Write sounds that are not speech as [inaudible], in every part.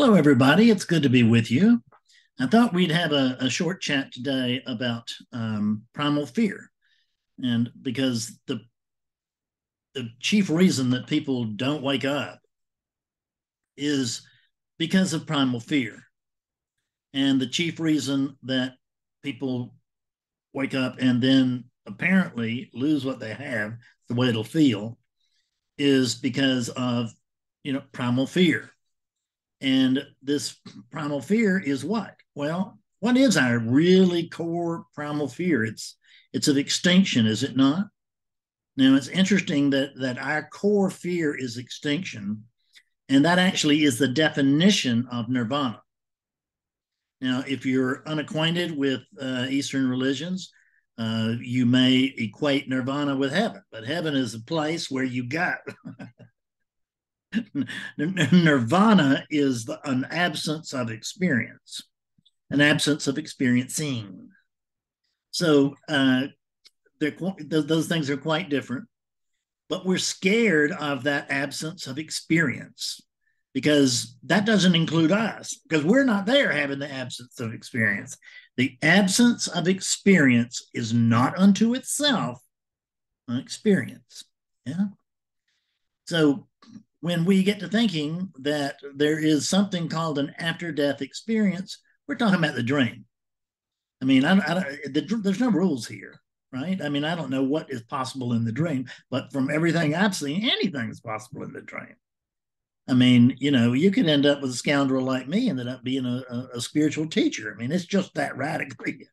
Hello, everybody. It's good to be with you. I thought we'd have a, a short chat today about um, primal fear. And because the, the chief reason that people don't wake up is because of primal fear. And the chief reason that people wake up and then apparently lose what they have, the way it'll feel, is because of you know primal fear. And this primal fear is what? Well, what is our really core primal fear? It's it's of extinction, is it not? Now it's interesting that that our core fear is extinction, and that actually is the definition of nirvana. Now, if you're unacquainted with uh, Eastern religions, uh, you may equate nirvana with heaven, but heaven is a place where you got. [laughs] nirvana is the, an absence of experience, an absence of experiencing. So uh, those things are quite different, but we're scared of that absence of experience because that doesn't include us because we're not there having the absence of experience. The absence of experience is not unto itself an experience. Yeah. So when we get to thinking that there is something called an after death experience, we're talking about the dream. I mean, I, I, the, there's no rules here, right? I mean, I don't know what is possible in the dream, but from everything I've seen, anything is possible in the dream. I mean, you know, you could end up with a scoundrel like me, ended up being a, a, a spiritual teacher. I mean, it's just that radically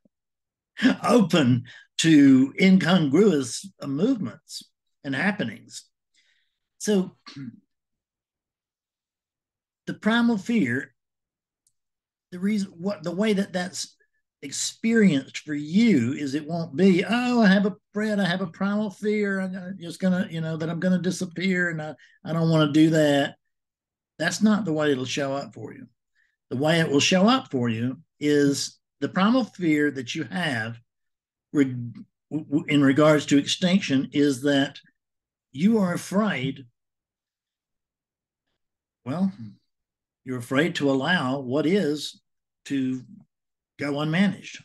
[laughs] open to incongruous movements and happenings. So, the primal fear, the reason, what the way that that's experienced for you is it won't be, oh, I have a Fred, I have a primal fear. I'm just gonna, you know, that I'm gonna disappear, and I, I don't want to do that that's not the way it'll show up for you. The way it will show up for you is the primal fear that you have in regards to extinction is that you are afraid, well, you're afraid to allow what is to go unmanaged.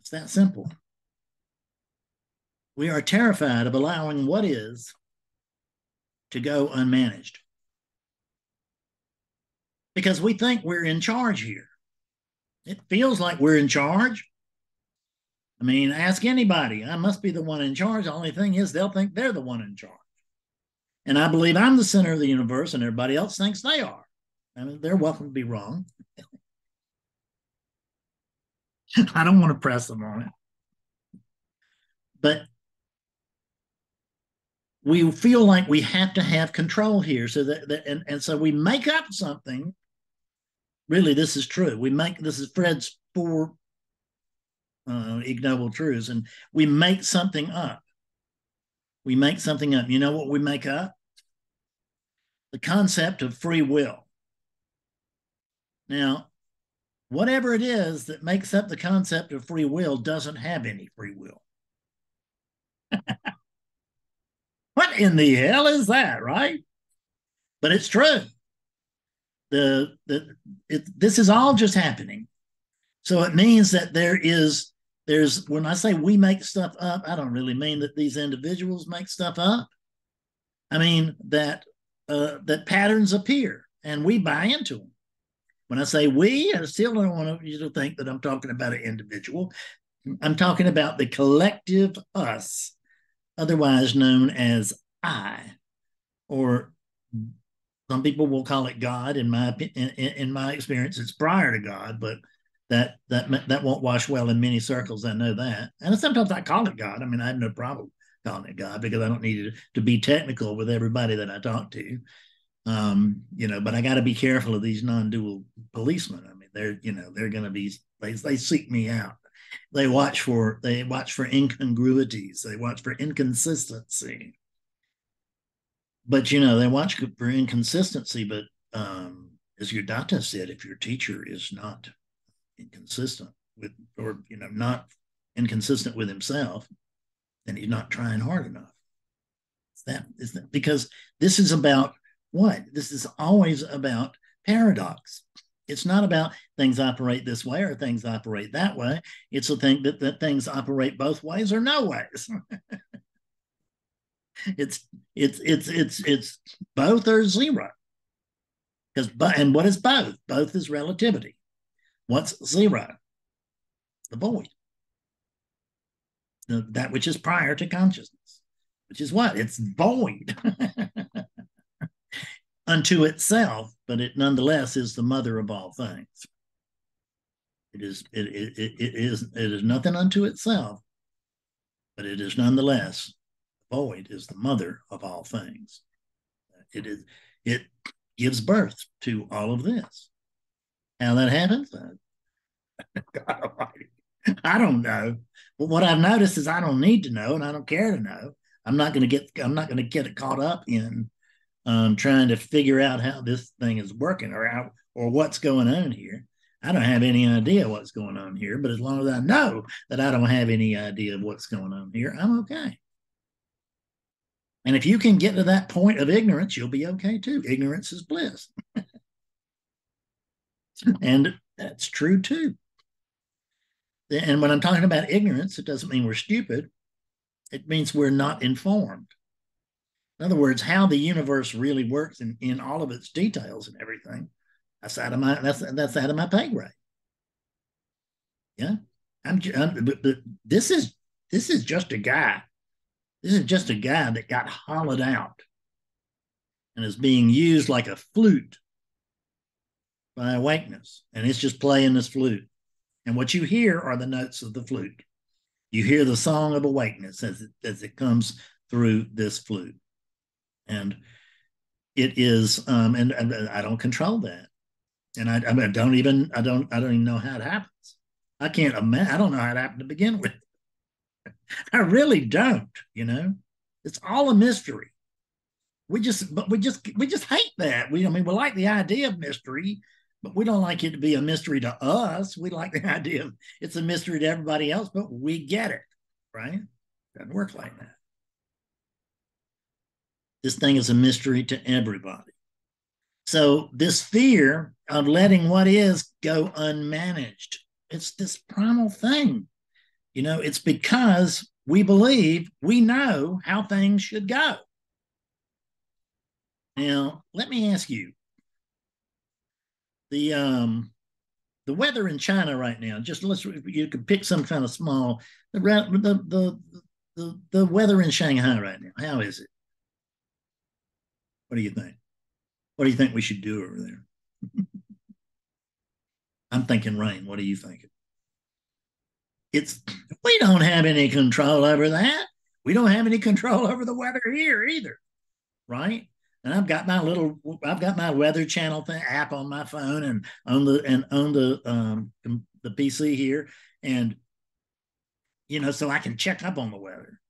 It's that simple. We are terrified of allowing what is to go unmanaged. Because we think we're in charge here. It feels like we're in charge. I mean, ask anybody. I must be the one in charge. The only thing is, they'll think they're the one in charge. And I believe I'm the center of the universe, and everybody else thinks they are. I mean, they're welcome to be wrong. [laughs] I don't want to press them on it. But we feel like we have to have control here so that, that and, and so we make up something really this is true we make this is fred's four uh, ignoble truths and we make something up we make something up you know what we make up the concept of free will now whatever it is that makes up the concept of free will doesn't have any free will [laughs] What in the hell is that, right? But it's true. The, the it, this is all just happening. So it means that there is there's when I say we make stuff up, I don't really mean that these individuals make stuff up. I mean that uh, that patterns appear and we buy into them. When I say we, I still don't want you to think that I'm talking about an individual. I'm talking about the collective us otherwise known as I, or some people will call it God. In my in, in my experience, it's prior to God, but that that that won't wash well in many circles. I know that, and sometimes I call it God. I mean, I have no problem calling it God because I don't need to be technical with everybody that I talk to. Um, you know, but I got to be careful of these non-dual policemen. I mean, they're you know they're going to be they they seek me out they watch for they watch for incongruities they watch for inconsistency but you know they watch for inconsistency but um, as your data said if your teacher is not inconsistent with or you know not inconsistent with himself then he's not trying hard enough is that is that because this is about what? This is always about paradox. It's not about things operate this way or things operate that way. It's a thing that, that things operate both ways or no ways. [laughs] it's it's it's it's it's both or zero. Because but and what is both? Both is relativity. What's zero? The void. The, that which is prior to consciousness, which is what? It's void. [laughs] unto itself, but it nonetheless is the mother of all things. It is it, it, it, it is it is nothing unto itself, but it is nonetheless void is the mother of all things. It is it gives birth to all of this. How that happens, God Almighty, [laughs] I don't know. But what I've noticed is I don't need to know, and I don't care to know. I'm not going to get I'm not going to get caught up in um, trying to figure out how this thing is working or how or what's going on here. I don't have any idea what's going on here, but as long as I know that I don't have any idea of what's going on here, I'm okay. And if you can get to that point of ignorance, you'll be okay too. Ignorance is bliss. [laughs] and that's true too. And when I'm talking about ignorance, it doesn't mean we're stupid. It means we're not informed. In other words, how the universe really works in, in all of its details and everything. That's out of my that's that's out of my pay grade. Yeah, I'm, I'm but, but this is this is just a guy. This is just a guy that got hollowed out and is being used like a flute by awakeness, and it's just playing this flute. And what you hear are the notes of the flute. You hear the song of awakeness as it, as it comes through this flute and it is um, and, and I don't control that, and I, I, don't even I don't I don't even know how it happens. I can't imagine. I don't know how it happened to begin with. [laughs] I really don't. You know, it's all a mystery. We just but we just we just hate that. We I mean we like the idea of mystery, but we don't like it to be a mystery to us. We like the [laughs] idea of it's a mystery to everybody else, but we get it, right? Doesn't work like that. This thing is a mystery to everybody. So, this fear of letting what is go unmanaged, it's this primal thing. You know, it's because we believe we know how things should go. Now, let me ask you the um the weather in China right now. Just let's you could pick some kind of small the the the the, the weather in Shanghai right now. How is it? What do you think? What do you think we should do over there? [laughs] I'm thinking rain. What are you thinking? It's we don't have any control over that. We don't have any control over the weather here either, right? And I've got my little, I've got my Weather Channel thing, app on my phone and on the and on the um the PC here, and you know, so I can check up on the weather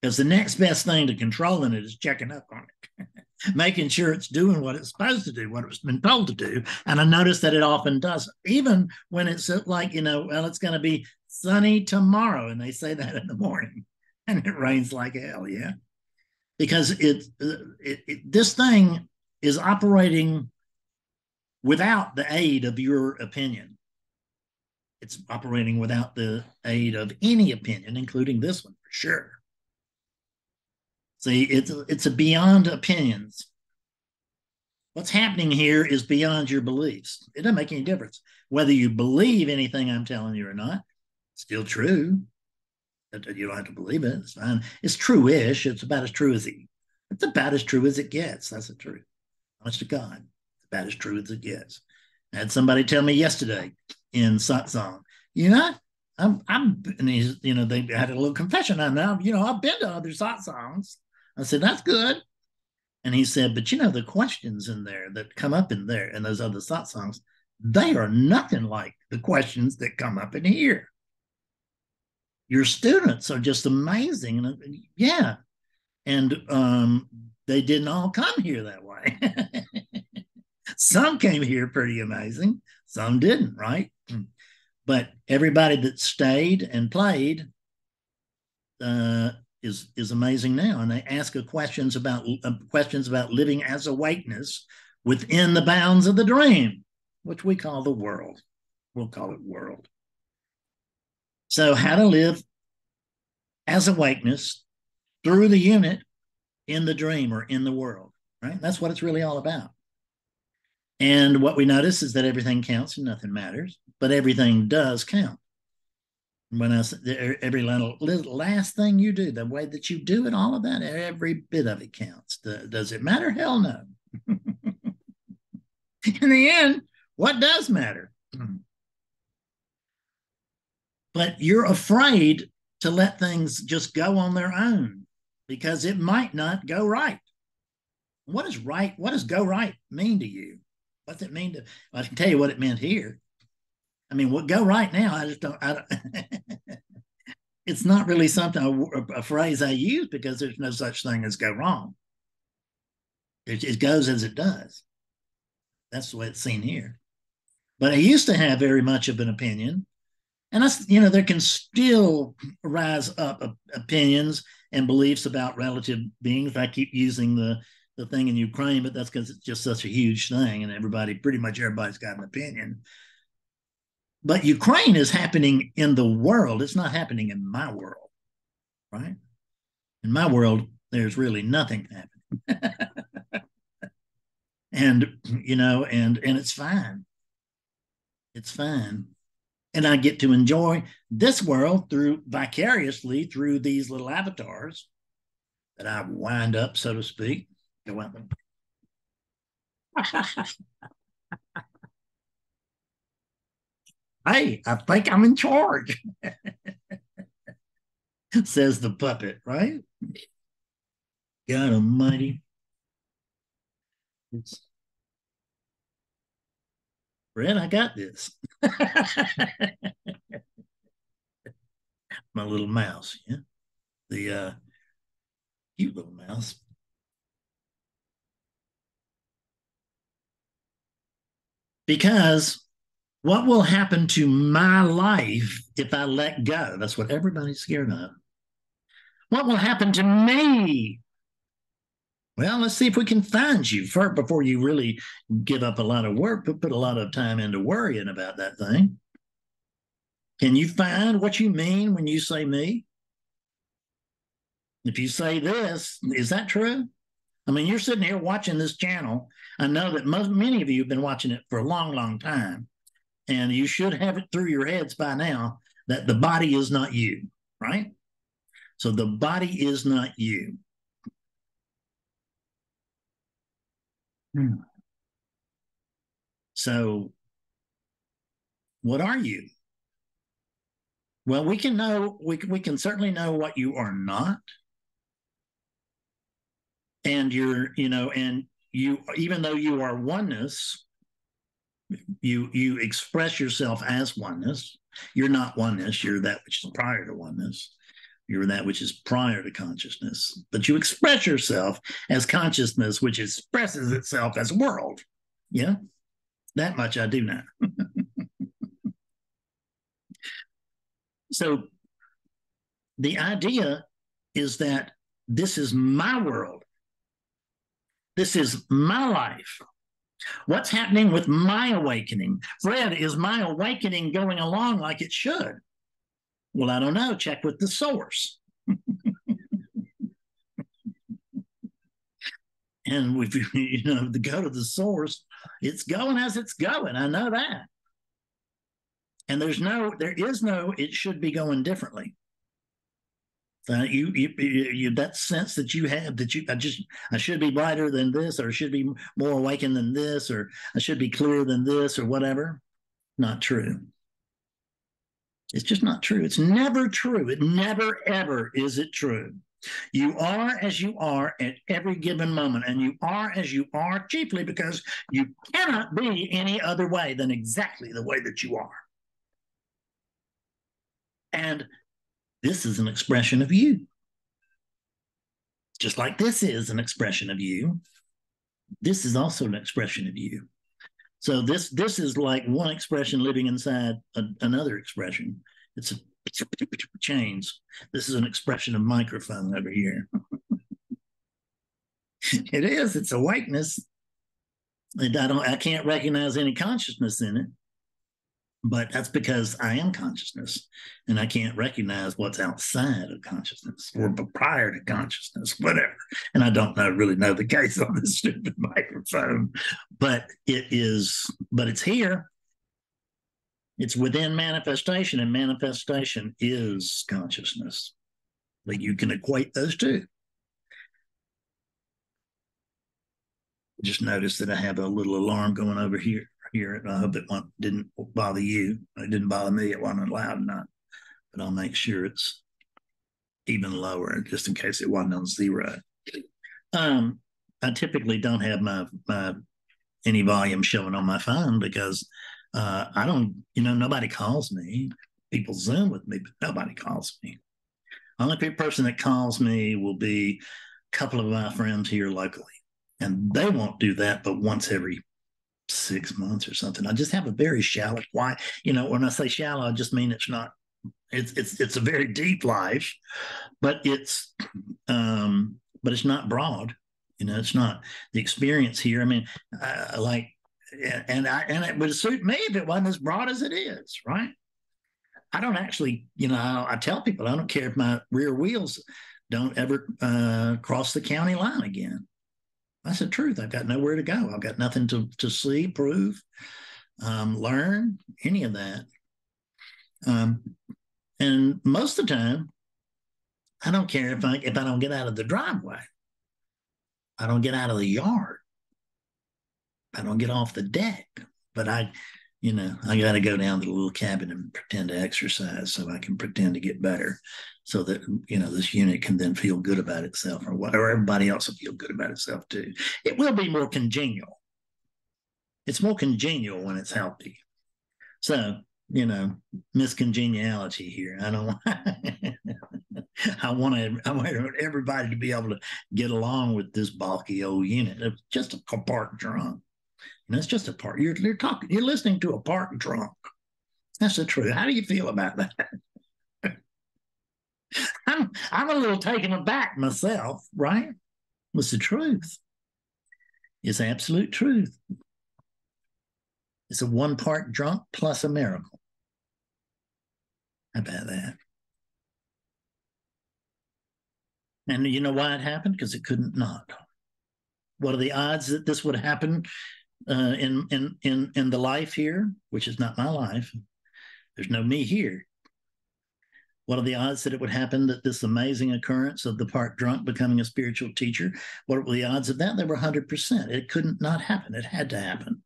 because the next best thing to controlling it is checking up on it. [laughs] making sure it's doing what it's supposed to do, what it's been told to do. And I notice that it often doesn't, even when it's like, you know, well, it's going to be sunny tomorrow. And they say that in the morning [laughs] and it rains like hell. Yeah. Because it, it, it this thing is operating without the aid of your opinion. It's operating without the aid of any opinion, including this one for sure. See, it's it's a beyond opinions. What's happening here is beyond your beliefs. It doesn't make any difference whether you believe anything I'm telling you or not. Still true. You don't have to believe it. It's fine. It's true-ish. It's about as true as it. It's about as true as it gets. That's the truth. Honest to God, it's about as true as it gets. I had somebody tell me yesterday in satsang, you know, I'm, I'm, and he's, you know, they had a little confession on now. You know, I've been to other satsangs I said, that's good. And he said, but you know, the questions in there that come up in there and those other satsangs, they are nothing like the questions that come up in here. Your students are just amazing. And yeah. And um, they didn't all come here that way. [laughs] some came here pretty amazing, some didn't, right? But everybody that stayed and played uh, is is amazing now, and they ask questions about uh, questions about living as a awakeness within the bounds of the dream, which we call the world. We'll call it world. So, how to live as awakeness through the unit in the dream or in the world, right? That's what it's really all about. And what we notice is that everything counts and nothing matters, but everything does count when I every little, little last thing you do, the way that you do it, all of that, every bit of it counts. Does it matter? Hell no. [laughs] In the end, what does matter? Hmm. But you're afraid to let things just go on their own because it might not go right. What is right? What does go right mean to you? What's it mean to? Well, I can tell you what it meant here. I mean, what go right now? I just don't. I don't [laughs] it's not really something a, a, phrase I use because there's no such thing as go wrong. It, it goes as it does. That's the way it's seen here. But I used to have very much of an opinion, and that's, you know, there can still rise up opinions and beliefs about relative beings. I keep using the the thing in Ukraine, but that's because it's just such a huge thing, and everybody, pretty much everybody's got an opinion. But Ukraine is happening in the world. It's not happening in my world, right? In my world, there's really nothing happening. [laughs] and you know, and and it's fine. It's fine. And I get to enjoy this world through vicariously through these little avatars that I wind up, so to speak. Go out Hey, I think I'm in charge, [laughs] says the puppet, right? God Almighty. It's, Brett, I got this. [laughs] My little mouse, yeah. The uh cute little mouse. Because what will happen to my life if I let go? That's what everybody's scared of. What will happen to me? Well, let's see if we can find you before you really give up a lot of work, but put a lot of time into worrying about that thing. Can you find what you mean when you say me? If you say this, is that true? I mean, you're sitting here watching this channel. I know that most many of you have been watching it for a long, long time. And you should have it through your heads by now that the body is not you, right? So the body is not you. Hmm. So, what are you? Well, we can know, we, we can certainly know what you are not. And you're, you know, and you, even though you are oneness, you you express yourself as oneness you're not oneness you're that which is prior to oneness you're that which is prior to consciousness but you express yourself as consciousness which expresses itself as world. Yeah? That much i do know. [laughs] So the idea is that this is my world. This is my life. What's happening with my awakening? Fred, is my awakening going along like it should? Well, I don't know. Check with the source. [laughs] and if you, [laughs] you know to go to the source, it's going as it's going. I know that. And there's no, there is no, it should be going differently. You, you, you, that sense that you have that you, I just, I should be brighter than this, or should be more awakened than this, or I should be clearer than this, or whatever. Not true. It's just not true. It's never true. It never, ever is it true. You are as you are at every given moment, and you are as you are chiefly because you cannot be any other way than exactly the way that you are. And this is an expression of you. Just like this is an expression of you, this is also an expression of you. So this this is like one expression living inside a, another expression. It's a chains. This is an expression of microphone over here. [laughs] it is. It's awakeness. And I don't. I can't recognize any consciousness in it but that's because I am consciousness and I can't recognize what's outside of consciousness or prior to consciousness, whatever. And I don't know really know the case on this [laughs] stupid microphone, but it is, but it's here. It's within manifestation, and manifestation is consciousness. But you can equate those two. Just notice that I have a little alarm going over here hear it. I hope it didn't bother you. It didn't bother me. It wasn't loud enough, but I'll make sure it's even lower just in case it wasn't on zero. Um, I typically don't have my, my any volume showing on my phone because uh, I don't, you know, nobody calls me. People Zoom with me, but nobody calls me. Only person that calls me will be a couple of my friends here locally, and they won't do that but once every six months or something. I just have a very shallow why, you know, when I say shallow, I just mean it's not it's it's it's a very deep life, but it's um but it's not broad. You know, it's not the experience here. I mean, like and I and it would suit me if it wasn't as broad as it is, right? I don't actually, you know, I, I tell people I don't care if my rear wheels don't ever uh, cross the county line again. That's the truth. I've got nowhere to go. I've got nothing to, to see, prove, um, learn, any of that. Um, and most of the time, I don't care if I if I don't get out of the driveway. I don't get out of the yard. I don't get off the deck. But I, you know, I got to go down to the little cabin and pretend to exercise so I can pretend to get better so that you know this unit can then feel good about itself or whatever everybody else will feel good about itself too. It will be more congenial. It's more congenial when it's healthy. So you know miscongeniality here i don't [laughs] i want to i want everybody to be able to get along with this bulky old unit. It's just a park trunk and it's just a part you're, you're talking you're listening to a park drunk. that's the truth how do you feel about that [laughs] I'm I'm a little taken aback myself, right? What's the truth? It's absolute truth. It's a one part drunk plus a miracle. How about that? And you know why it happened? Because it couldn't not. What are the odds that this would happen uh, in in in in the life here, which is not my life? There's no me here. What are the odds that it would happen that this amazing occurrence of the park drunk becoming a spiritual teacher? What were the odds of that? They were 100%. It couldn't not happen. It had to happen.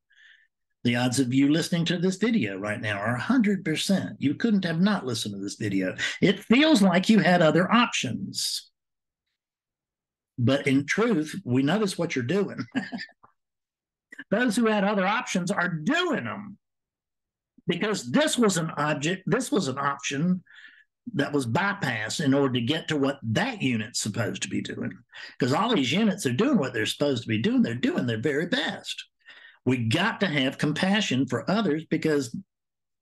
The odds of you listening to this video right now are 100%. You couldn't have not listened to this video. It feels like you had other options. But in truth, we notice what you're doing. [laughs] Those who had other options are doing them because this was an object, this was an option that was bypassed in order to get to what that unit's supposed to be doing. Because all these units are doing what they're supposed to be doing. They're doing their very best. We got to have compassion for others because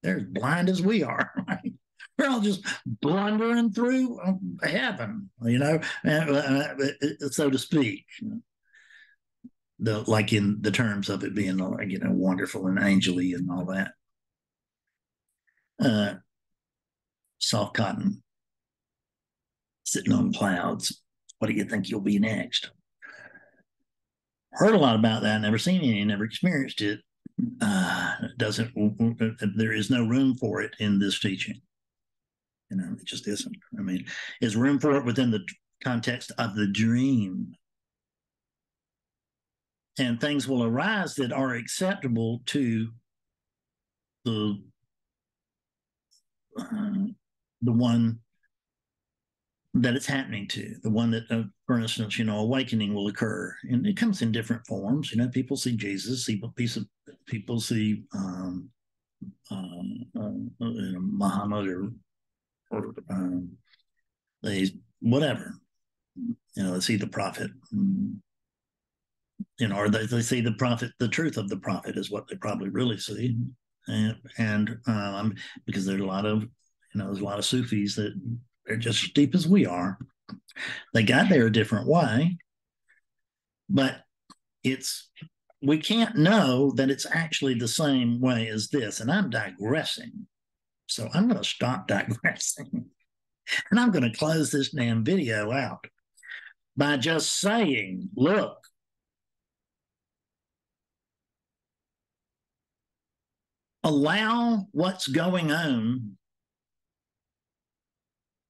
they're as blind as we are. [laughs] Right? We're all just blundering through um, heaven, you know, uh, uh, uh, so to speak. The like in the terms of it being, you know, wonderful and angely and all that. Uh, soft cotton sitting on clouds. What do you think you'll be next? Heard a lot about that, never seen any, never experienced it. Uh, doesn't, there is no room for it in this teaching. You know, it just isn't. I mean, is room for it within the context of the dream. And things will arise that are acceptable to the uh, the one that it's happening to, the one that, uh, for instance, you know, awakening will occur, and it comes in different forms. You know, people see Jesus, see piece of people see um, um, uh, you know, Muhammad or or um, they whatever. You know, they see the prophet. You know, or they, they see the prophet. The truth of the prophet is what they probably really see, and and um, because there's a lot of You know, there's a lot of Sufis that are just as deep as we are. They got there a different way, but it's we can't know that it's actually the same way as this. And I'm digressing. So I'm going to stop [laughs] digressing. And I'm going to close this damn video out by just saying, look, allow what's going on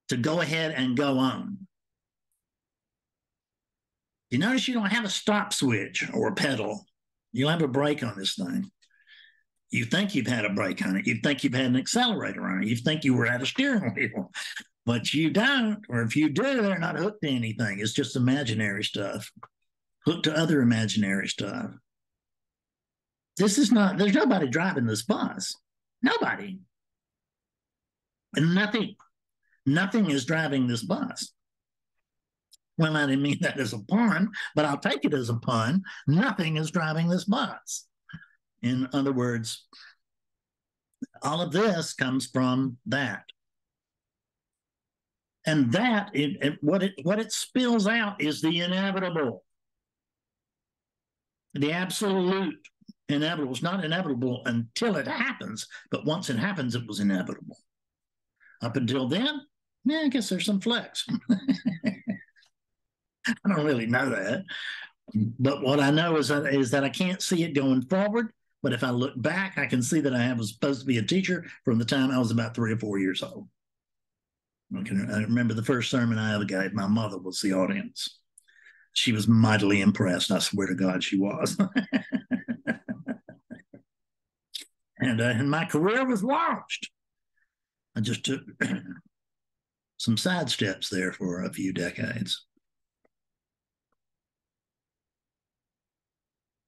to go ahead and go on. You notice you don't have a stop switch or a pedal. You'll have a brake on this thing. You think you've had a brake on it. You think you've had an accelerator on it. You think you were at a steering wheel, but you don't. Or if you do, they're not hooked to anything. It's just imaginary stuff, hooked to other imaginary stuff. This is not, there's nobody driving this bus. Nobody. And nothing, nothing is driving this bus. Well, I didn't mean [laughs] that as a pun, but I'll take it as a pun. Nothing is driving this bus. In other words, all of this comes from that. And that, it, it, what it what it spills out is the inevitable, the absolute inevitable. It's not inevitable until it happens, but once it happens, it was inevitable. Up until then, yeah, I guess there's some flex. [laughs] I don't really know that. But what I know is that, is that I can't see it going forward. But if I look back, I can see that I was supposed to be a teacher from the time I was about three or four years old. I, can, I remember the first sermon I ever gave, my mother was the audience. She was mightily impressed. I swear to God, she was. [laughs] and, uh, and my career was launched. I just took [clears throat] some side steps there for a few decades.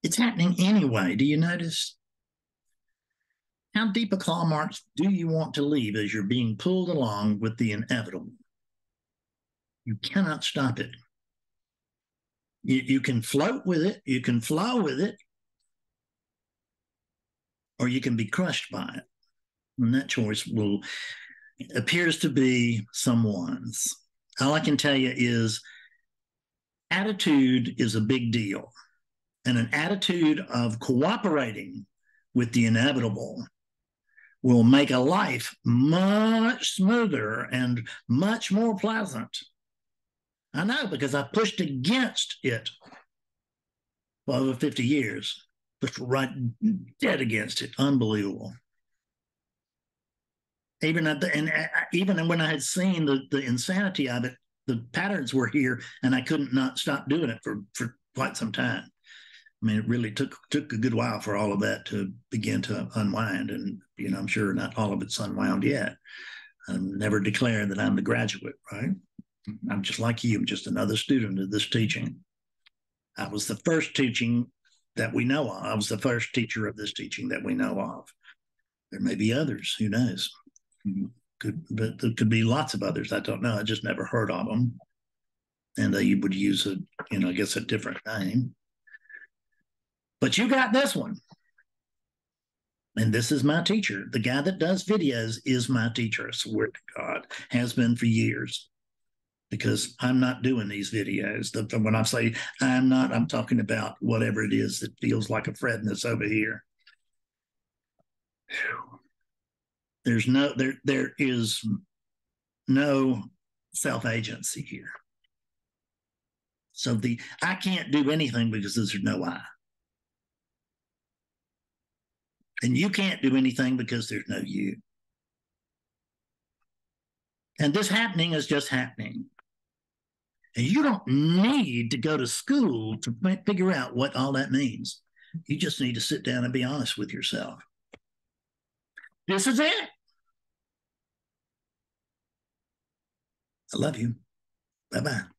It's happening anyway. Do you notice? How deep a claw marks do you want to leave as you're being pulled along with the inevitable? You cannot stop it. You, you can float with it, you can flow with it, or you can be crushed by it. And that choice will appears to be someone's. All I can tell you is attitude is a big deal and an attitude of cooperating with the inevitable will make a life much smoother and much more pleasant. I know because I pushed against it for over 50 years, pushed right dead against it. Unbelievable. Even at the, and even when I had seen the, the insanity of it, the patterns were here and I couldn't not stop doing it for, for quite some time. I mean, it really took took a good while for all of that to begin to unwind, and you know, I'm sure not all of it's unwound yet. I'm never declaring that I'm the graduate, right? I'm just like you, I'm just another student of this teaching. I was the first teaching that we know of. I was the first teacher of this teaching that we know of. There may be others, who knows? Hmm, could but there could be lots of others. I don't know. I just never heard of them, and they would use a, you know, I guess a different name. But you got this one. And this is my teacher. The guy that does videos is my teacher. I swear to God, has been for years. Because I'm not doing these videos. The, when I say I'm not, I'm talking about whatever it is that feels like a Fredness over here. There's no there there is no self-agency here. So the I can't do anything because there's no I. And you can't do anything because there's no you. And this happening is just happening. And you don't need to go to school to figure out what all that means. You just need to sit down and be honest with yourself. This is it. I love you. Bye bye.